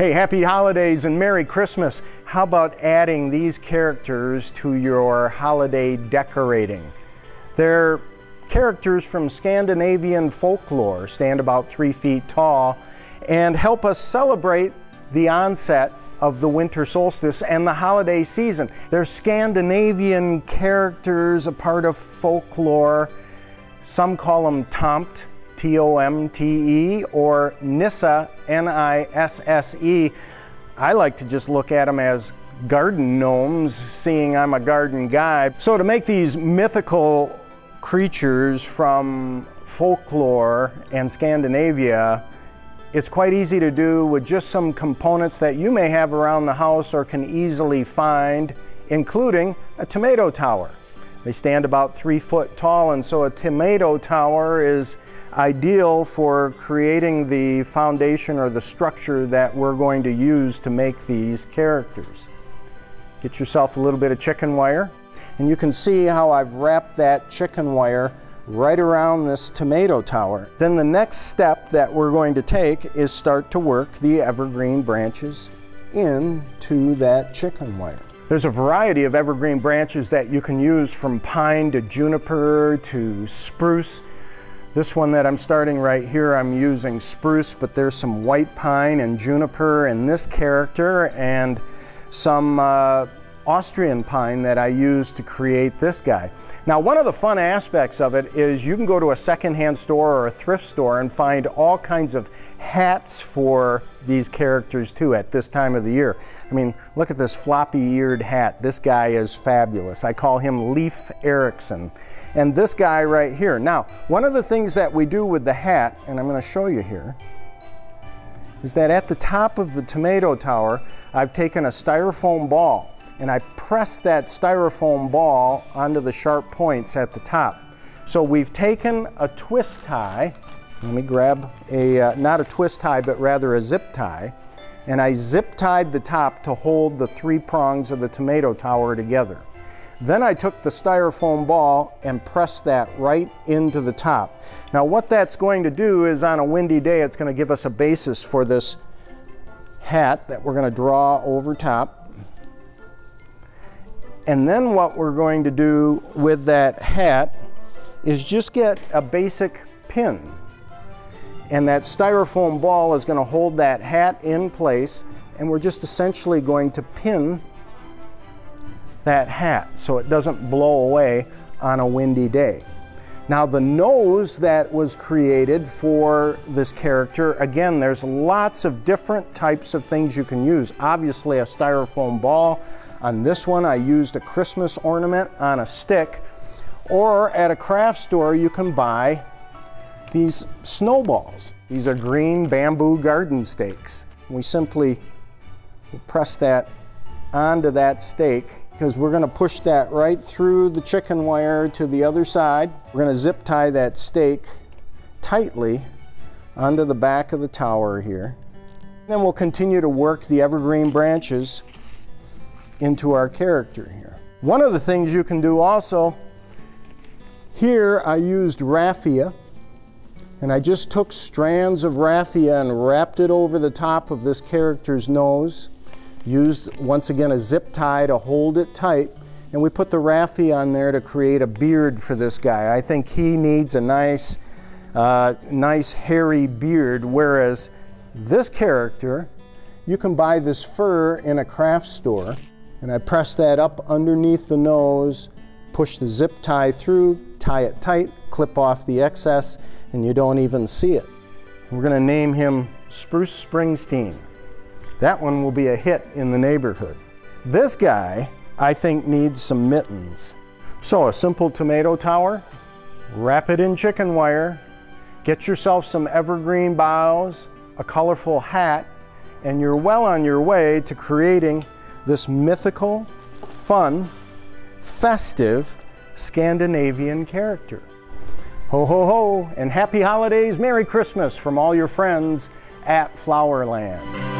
Hey, happy holidays and Merry Christmas. How about adding these characters to your holiday decorating? They're characters from Scandinavian folklore, stand about three feet tall, and help us celebrate the onset of the winter solstice and the holiday season. They're Scandinavian characters, a part of folklore. Some call them Tomte, T O M T E, or Nisse, N I S S E. I like to just look at them as garden gnomes, seeing I'm a garden guy. So, to make these mythical creatures from folklore and Scandinavia, it's quite easy to do with just some components that you may have around the house or can easily find, including a tomato tower. They stand about three foot tall, and so a tomato tower is ideal for creating the foundation or the structure that we're going to use to make these characters. Get yourself a little bit of chicken wire, and you can see how I've wrapped that chicken wire right around this tomato tower. Then the next step that we're going to take is start to work the evergreen branches into that chicken wire. There's a variety of evergreen branches that you can use from pine to juniper to spruce. This one that I'm starting right here, I'm using spruce, but there's some white pine and juniper in this character and some uh, Austrian pine that I use to create this guy. Now, one of the fun aspects of it is you can go to a secondhand store or a thrift store and find all kinds of hats for these characters too at this time of the year. I mean, look at this floppy-eared hat. This guy is fabulous. I call him Leif Erikson. And this guy right here. Now, one of the things that we do with the hat, and I'm going to show you here, is that at the top of the tomato tower, I've taken a styrofoam ball and I press that styrofoam ball onto the sharp points at the top. So we've taken a twist tie, let me grab a, uh, not a twist tie, but rather a zip tie, and I zip tied the top to hold the three prongs of the tomato tower together. Then I took the styrofoam ball and pressed that right into the top. Now what that's going to do is on a windy day, it's going to give us a basis for this hat that we're going to draw over top. And then what we're going to do with that hat is just get a basic pin. And that styrofoam ball is going to hold that hat in place and we're just essentially going to pin that hat so it doesn't blow away on a windy day. Now the nose that was created for this character, again, there's lots of different types of things you can use. Obviously a styrofoam ball, on this one, I used a Christmas ornament on a stick. Or at a craft store, you can buy these snowballs. These are green bamboo garden stakes. We simply press that onto that stake because we're going to push that right through the chicken wire to the other side. We're going to zip tie that stake tightly onto the back of the tower here. Then we'll continue to work the evergreen branches into our character here. One of the things you can do also, here I used raffia, and I just took strands of raffia and wrapped it over the top of this character's nose. Used, once again, a zip tie to hold it tight. And we put the raffia on there to create a beard for this guy. I think he needs a nice, uh, nice hairy beard, whereas this character, you can buy this fur in a craft store. And I press that up underneath the nose, push the zip tie through, tie it tight, clip off the excess, and you don't even see it. We're going to name him Spruce Springsteen. That one will be a hit in the neighborhood. This guy, I think, needs some mittens. So a simple tomato tower, wrap it in chicken wire, get yourself some evergreen boughs, a colorful hat, and you're well on your way to creating this mythical, fun, festive Scandinavian character. Ho, ho, ho, and happy holidays, Merry Christmas from all your friends at Flowerland.